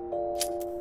you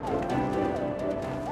フフフ。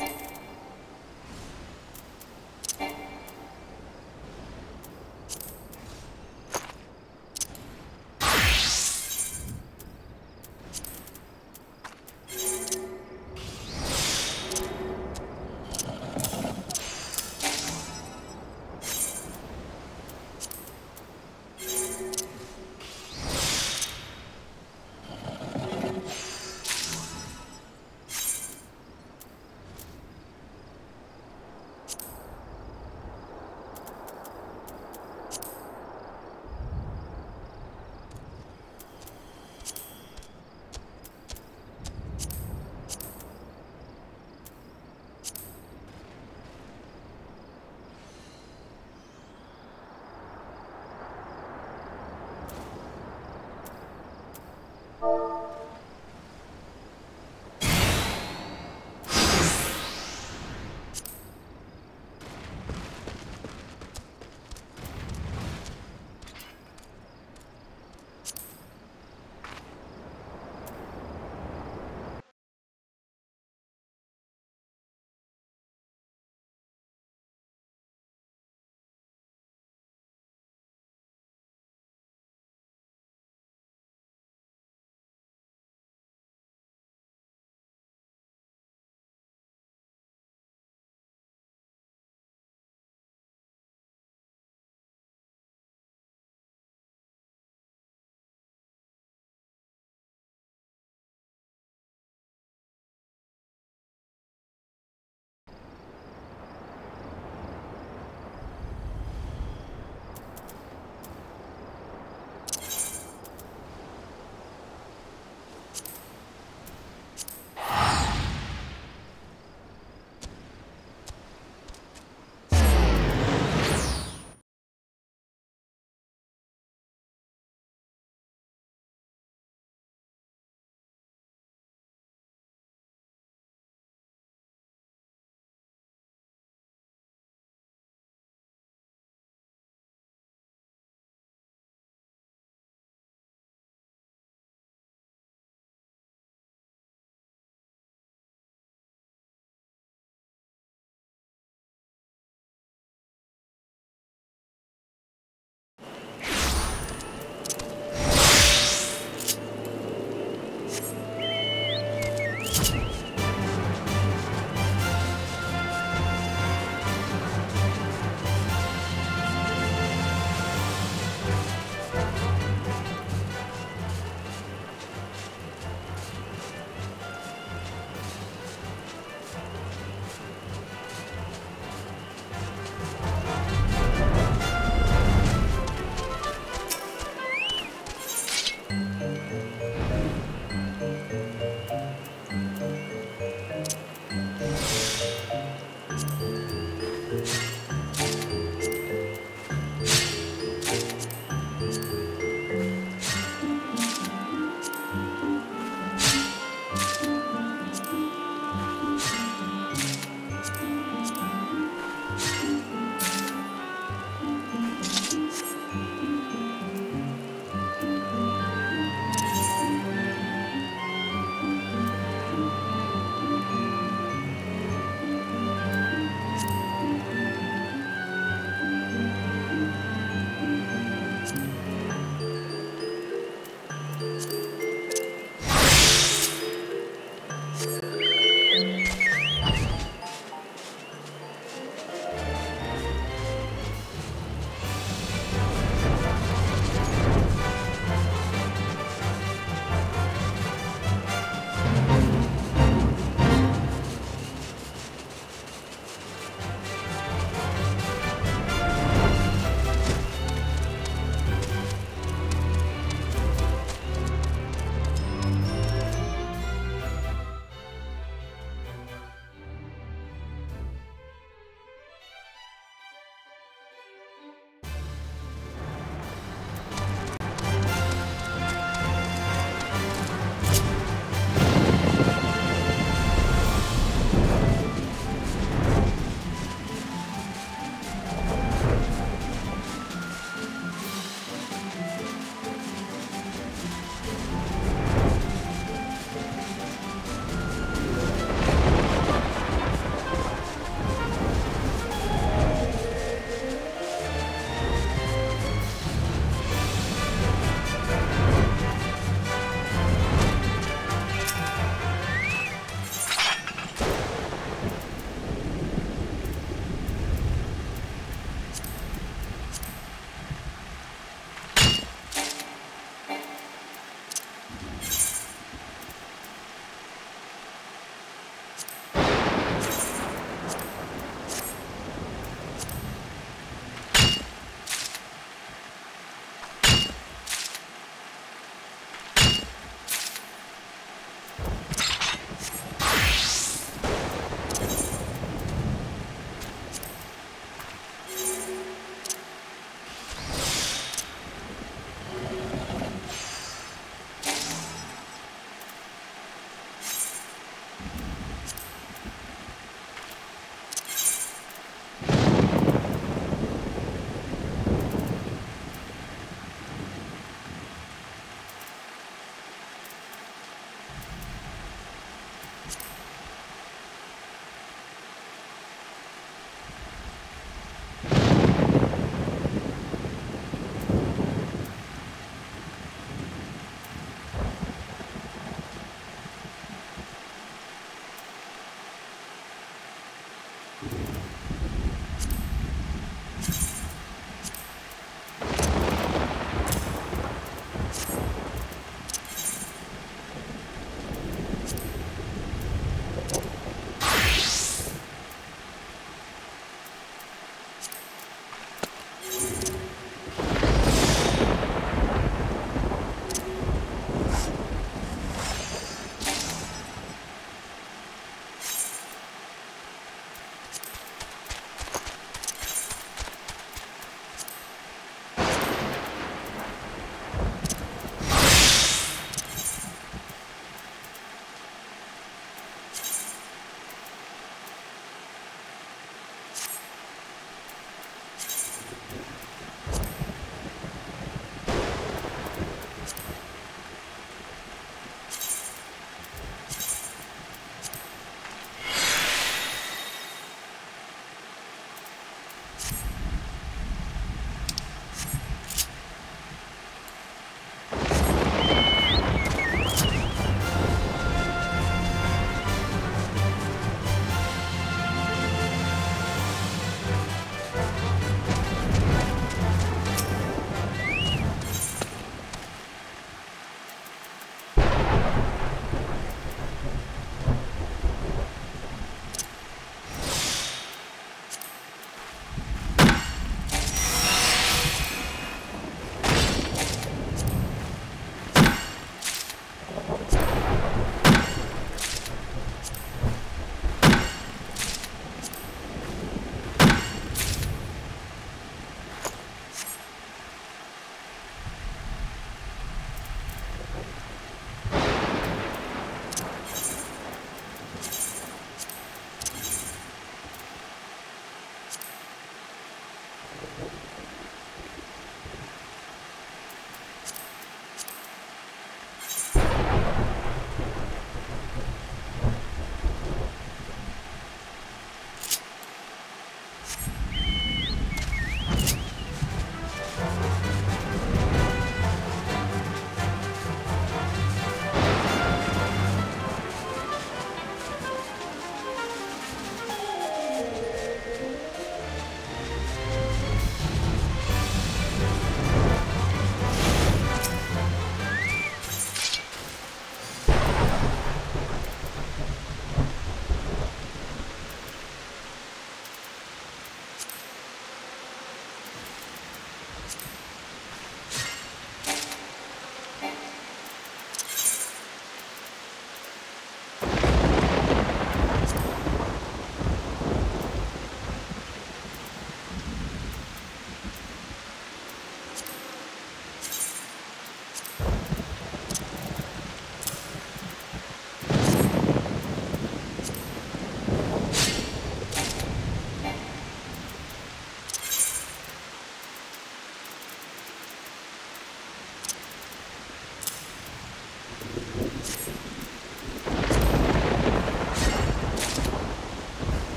You